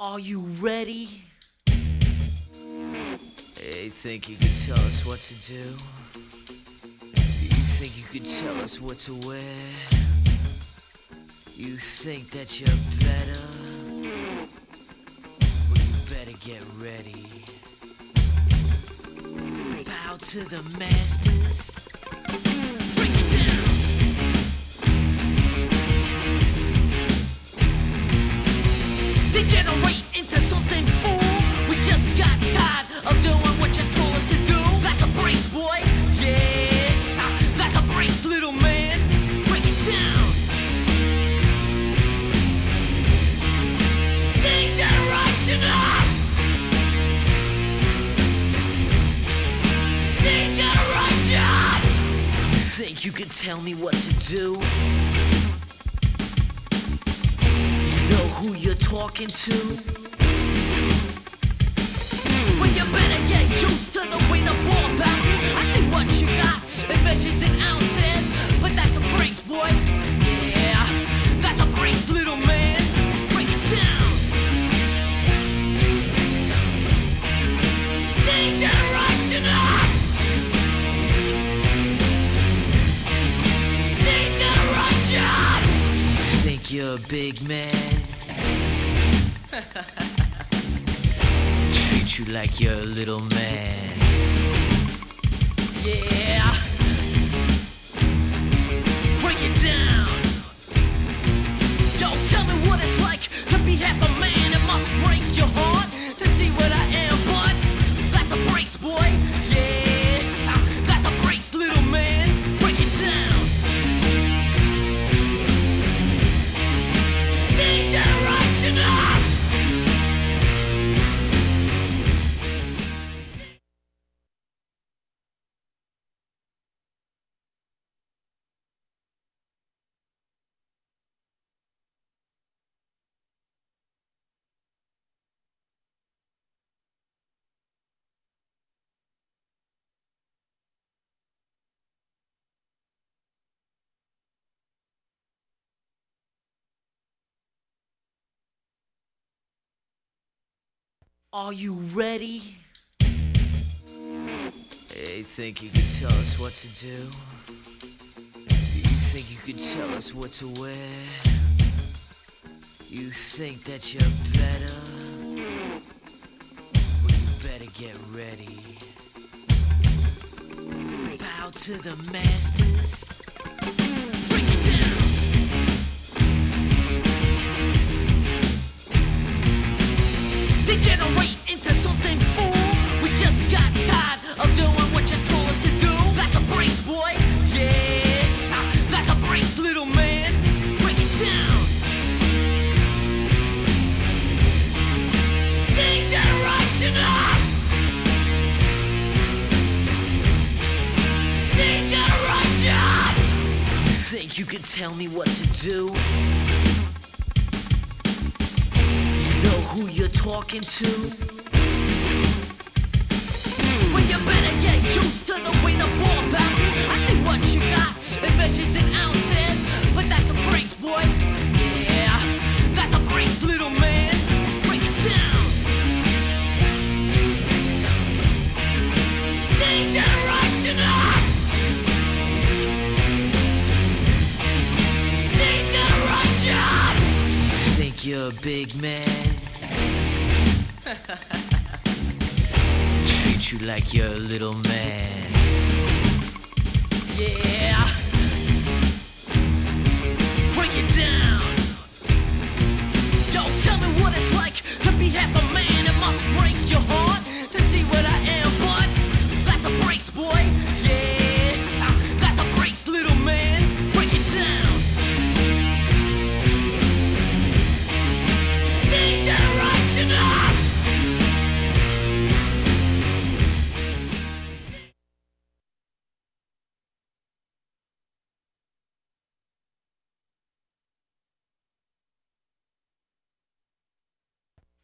Are you ready? Hey, think you can tell us what to do? You think you can tell us what to wear? You think that you're better? Well, you better get ready. Bow to the masters. You can tell me what to do? You know who you're talking to? Big man? Treat you like you're a little man. Yeah. Break it down. Yo, tell me what it's like to be half a man. It must break your heart Are you ready? Hey, think you can tell us what to do? You think you can tell us what to wear? You think that you're better? Well, you better get ready. Bow to the masters. You can tell me what to do? You know who you're talking to? Big man? Treat you like you're a little man. Yeah.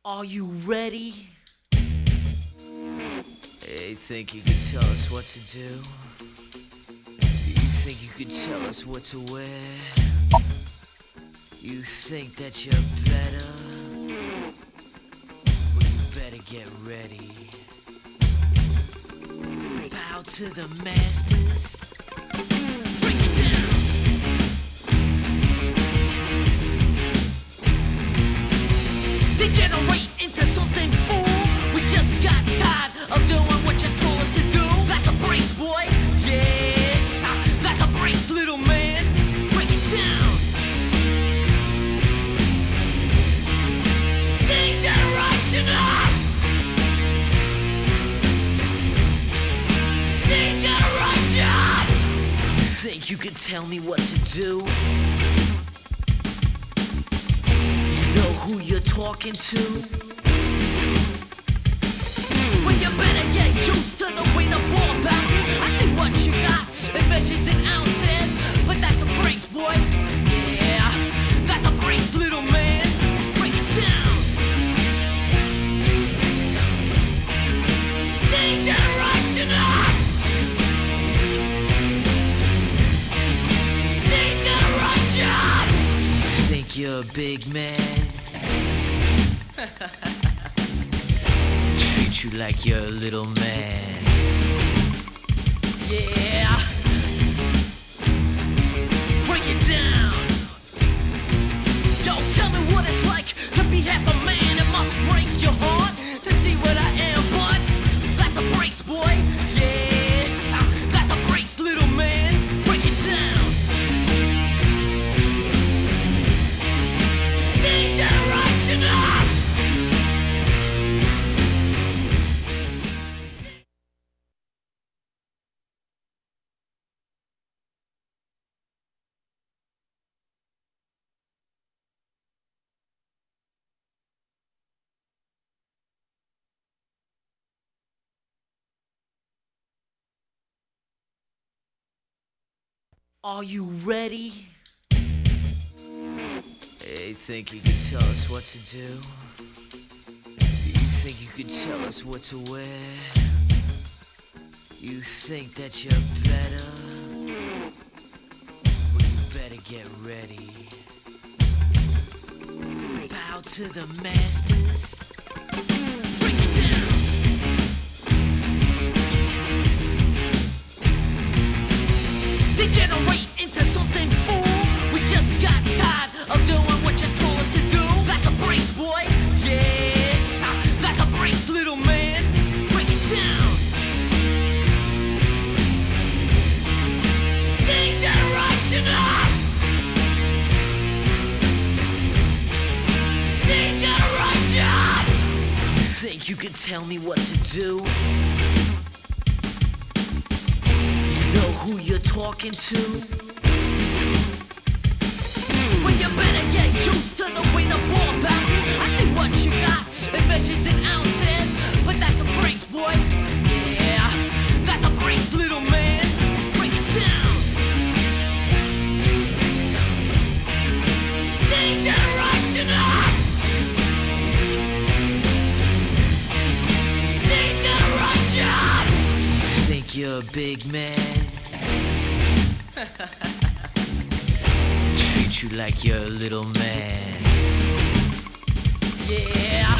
Are you ready? Hey, think you can tell us what to do? You think you can tell us what to wear? You think that you're better? Well, you better get ready. Bow to the masters. me what to do. You know who you're talking to. Well, you better get used to the way the ball bounces. I see what you got. It measures in ounces. big man. Treat you like you're a little man. Yeah. Break it down. Are you ready? Hey, think you can tell us what to do? You think you can tell us what to wear? You think that you're better? Well, you better get ready. Bow to the masters. tell me what to do. You know who you're talking to? you like your little man. Yeah.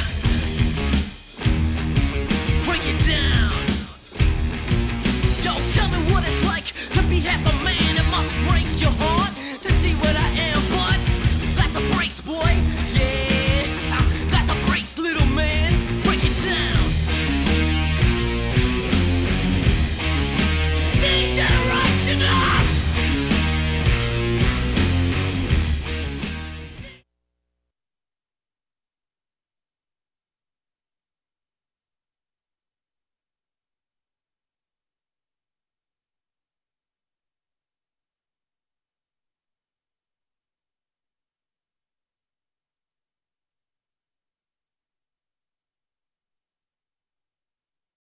Break it down. Yo, tell me what it's like to be half a man. It must break your heart.